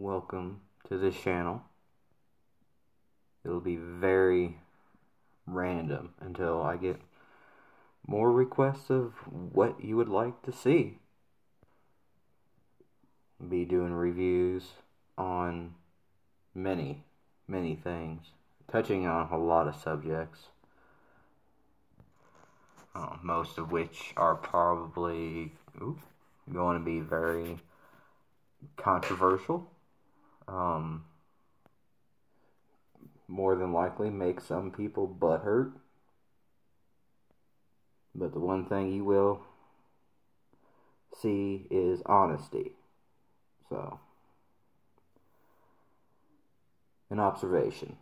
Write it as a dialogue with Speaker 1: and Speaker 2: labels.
Speaker 1: welcome to this channel. It'll be very random until I get more requests of what you would like to see. Be doing reviews on many, many things, touching on a lot of subjects. Uh, most of which are probably going to be very controversial. Um, more than likely make some people butthurt. But the one thing you will see is honesty. So, an observation.